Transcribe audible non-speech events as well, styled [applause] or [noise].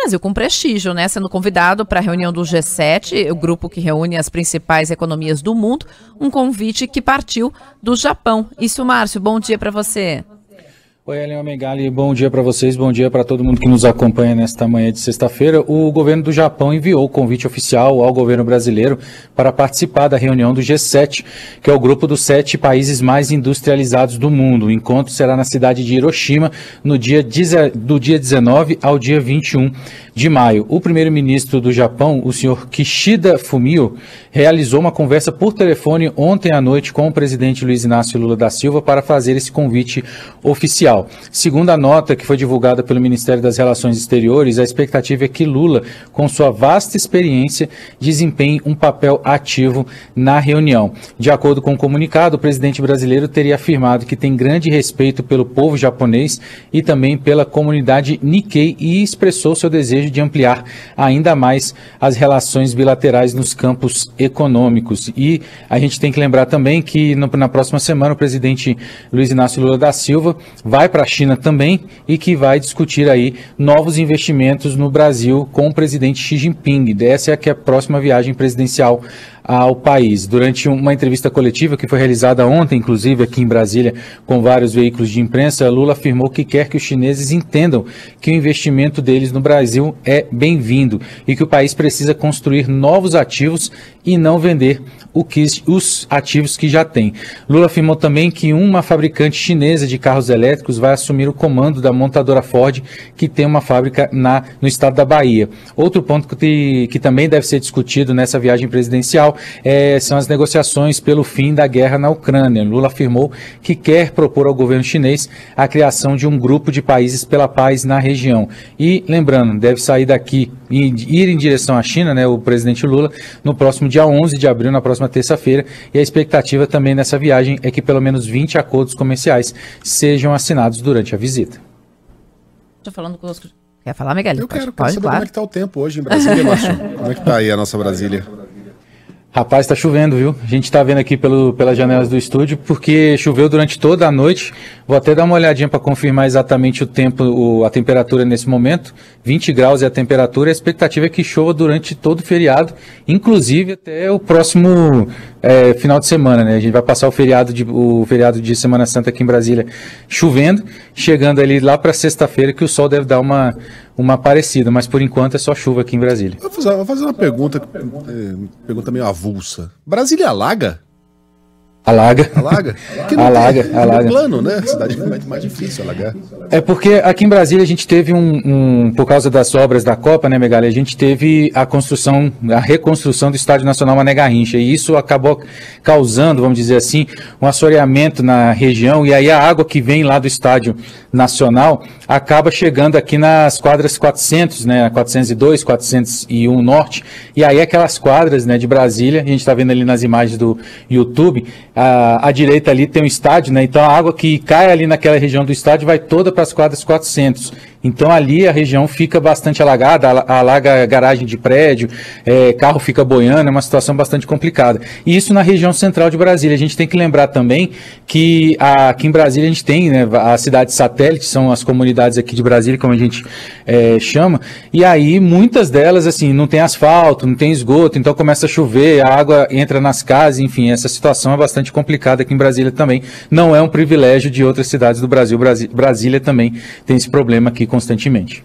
Brasil com prestígio, né? Sendo convidado para a reunião do G7, o grupo que reúne as principais economias do mundo, um convite que partiu do Japão. Isso, Márcio, bom dia para você. Oi, Helena Megali, bom dia para vocês, bom dia para todo mundo que nos acompanha nesta manhã de sexta-feira. O governo do Japão enviou o convite oficial ao governo brasileiro para participar da reunião do G7, que é o grupo dos sete países mais industrializados do mundo. O encontro será na cidade de Hiroshima, no dia, do dia 19 ao dia 21 de maio. O primeiro-ministro do Japão, o senhor Kishida Fumio, realizou uma conversa por telefone ontem à noite com o presidente Luiz Inácio Lula da Silva para fazer esse convite oficial. Segundo a nota que foi divulgada pelo Ministério das Relações Exteriores, a expectativa é que Lula, com sua vasta experiência, desempenhe um papel ativo na reunião. De acordo com o comunicado, o presidente brasileiro teria afirmado que tem grande respeito pelo povo japonês e também pela comunidade Nikkei e expressou seu desejo de ampliar ainda mais as relações bilaterais nos campos econômicos. E a gente tem que lembrar também que no, na próxima semana o presidente Luiz Inácio Lula da Silva vai para a China também e que vai discutir aí novos investimentos no Brasil com o presidente Xi Jinping. Essa é, que é a próxima viagem presidencial ao país. Durante uma entrevista coletiva que foi realizada ontem, inclusive aqui em Brasília, com vários veículos de imprensa, Lula afirmou que quer que os chineses entendam que o investimento deles no Brasil é bem-vindo e que o país precisa construir novos ativos e não vender que, os ativos que já tem. Lula afirmou também que uma fabricante chinesa de carros elétricos vai assumir o comando da montadora Ford, que tem uma fábrica na, no estado da Bahia. Outro ponto que, que também deve ser discutido nessa viagem presidencial é, são as negociações pelo fim da guerra na Ucrânia. Lula afirmou que quer propor ao governo chinês a criação de um grupo de países pela paz na região. E, lembrando, deve sair daqui e ir em direção à China, né, o presidente Lula, no próximo dia 11 de abril, na próxima terça-feira. E a expectativa também nessa viagem é que pelo menos 20 acordos comerciais sejam assinados durante a visita. Estou falando conosco. Quer falar, Miguel? Eu quero, quero saber claro. como é que está o tempo hoje em Brasília, Márcio. como é que está aí a nossa Brasília? Rapaz, está chovendo, viu? A gente está vendo aqui pelo, pelas janelas do estúdio, porque choveu durante toda a noite. Vou até dar uma olhadinha para confirmar exatamente o tempo, o, a temperatura nesse momento. 20 graus é a temperatura. A expectativa é que chova durante todo o feriado, inclusive até o próximo é, final de semana, né? A gente vai passar o feriado de, o feriado de Semana Santa aqui em Brasília chovendo, chegando ali lá para sexta-feira que o sol deve dar uma uma parecida, mas por enquanto é só chuva aqui em Brasília. Vou fazer, vou fazer uma pergunta, é, pergunta meio avulsa. Brasília alaga? Alaga. Alaga? [laughs] Porque não alaga, tem, alaga. plano, né? Cidade é mais difícil alagar. É porque aqui em Brasília a gente teve um, um, por causa das obras da Copa, né, Megali? A gente teve a construção, a reconstrução do Estádio Nacional Mané Garrincha. E isso acabou causando, vamos dizer assim, um assoreamento na região. E aí a água que vem lá do Estádio Nacional acaba chegando aqui nas quadras 400, né? 402, 401 Norte. E aí aquelas quadras, né, de Brasília, a gente está vendo ali nas imagens do YouTube, à, à, direita ali tem um estádio, né? Então a água que cai ali naquela região do estádio vai toda para as quadras 400. Então ali a região fica bastante alagada, alaga garagem de prédio, é, carro fica boiando, é uma situação bastante complicada. E isso na região central de Brasília. A gente tem que lembrar também que aqui em Brasília a gente tem né, a cidade satélite, são as comunidades aqui de Brasília, como a gente é, chama, e aí muitas delas assim não tem asfalto, não tem esgoto, então começa a chover, a água entra nas casas, enfim, essa situação é bastante complicada aqui em Brasília também. Não é um privilégio de outras cidades do Brasil. Brasília também tem esse problema aqui constantemente.